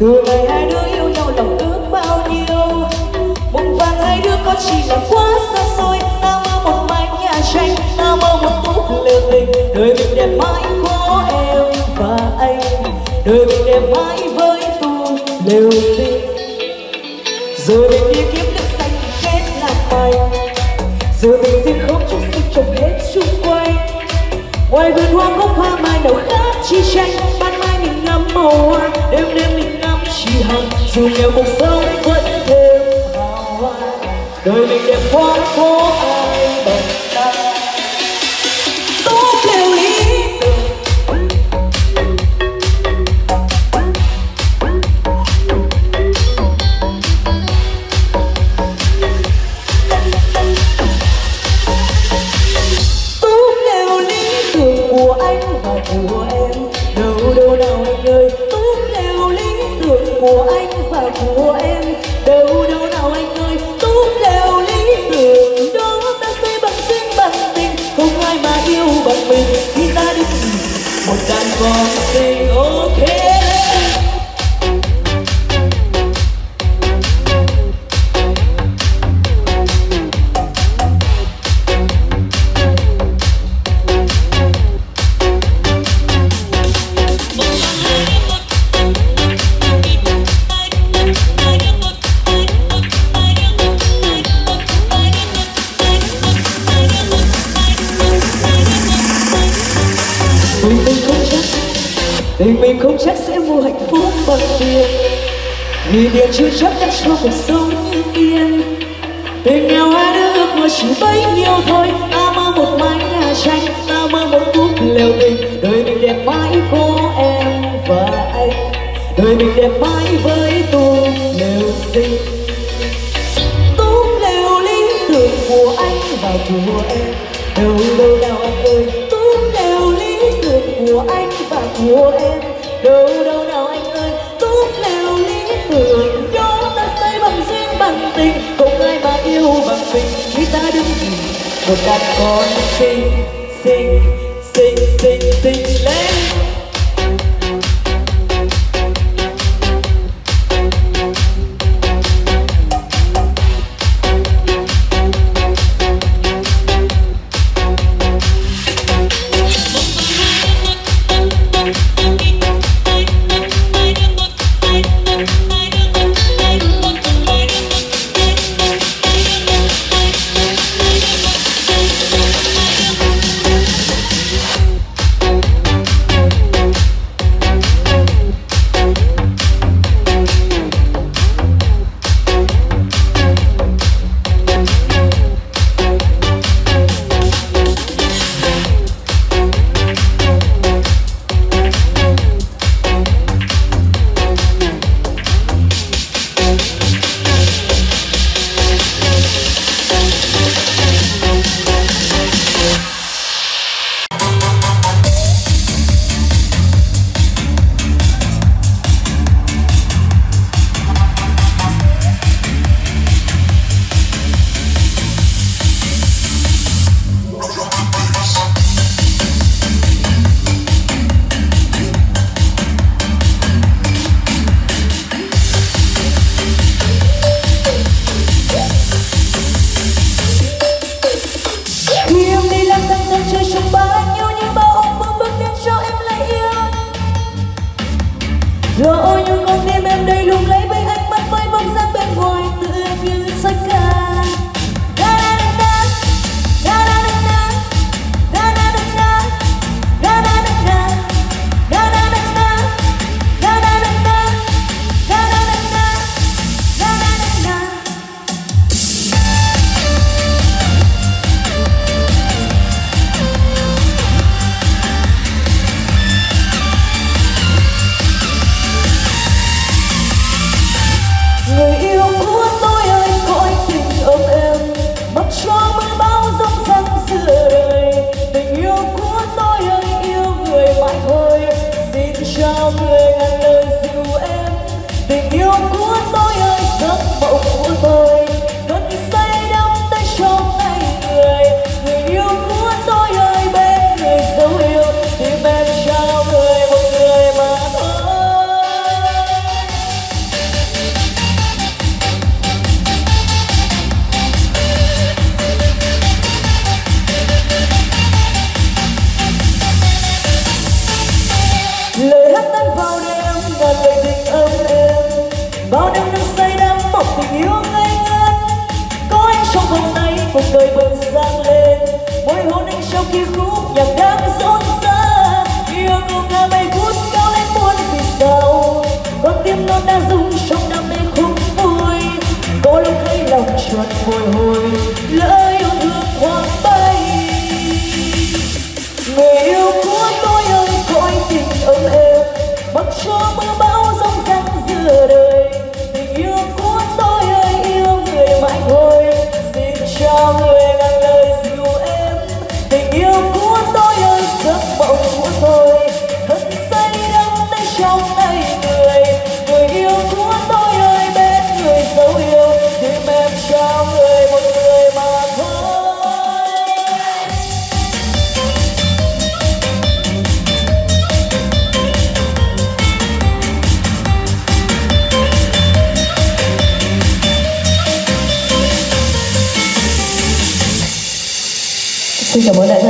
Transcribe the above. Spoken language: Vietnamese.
từ ngày hai đứa yêu nhau lòng ước bao nhiêu? Một vàng hai đứa có chỉ là quá xa xôi. Ta mơ một mái nhà tranh, ta mơ một túp lều tình đời mình đẹp mãi có em và anh. Đời mình đẹp mãi với tu lều tình giờ mình đi kiếm nước xanh kết là mày giờ mình xin khóc trong xin trồng hết chung quanh. Ngoài vườn hoa gốc hoa mai nào khác chi tranh? Dù nghèo cuộc sống vẫn thêm hào hoa đời mình đẹp quá, có ai bằng ta? Tốt liều lý tưởng tốt liều lý tưởng của anh và của em đâu của em, đâu đâu nào anh ơi tốt theo lý tưởng đó, ta xây bằng duyên bằng tình không ai mà yêu bằng mình. Khi ta đứng một đàn con xinh ok Tình mình không chắc sẽ mua hạnh phúc bằng tiền. Vì tiền chưa chắc đã cho cuộc sống như tiền Tình nghèo hai đứa ước mơ chỉ bấy nhiêu thôi. Ta mơ một mái nhà tranh, Ta mơ một phút lều tình Đời mình đẹp mãi có em và anh. Đời mình đẹp mãi với tôi lều sinh Tú lều lý tưởng của anh và của em. Đâu đâu nào anh ơi? Của anh và của em. Đâu đâu nào anh ơi Tú lều lý tưởng. Đó ta xây bằng duyên, bằng tình. Không ai mà yêu bằng mình Khi ta đứng nhìn. Một đàn con xinh xinh xinh xinh xinh, lên. khi khúc nhạc đang rộn rã. Yêu cũng là bay vút cao lên muôn vì sao con tim non đang rung trong đam mê khúc vui. Cô lúc thấy lòng chuột bồi hồi. 什么的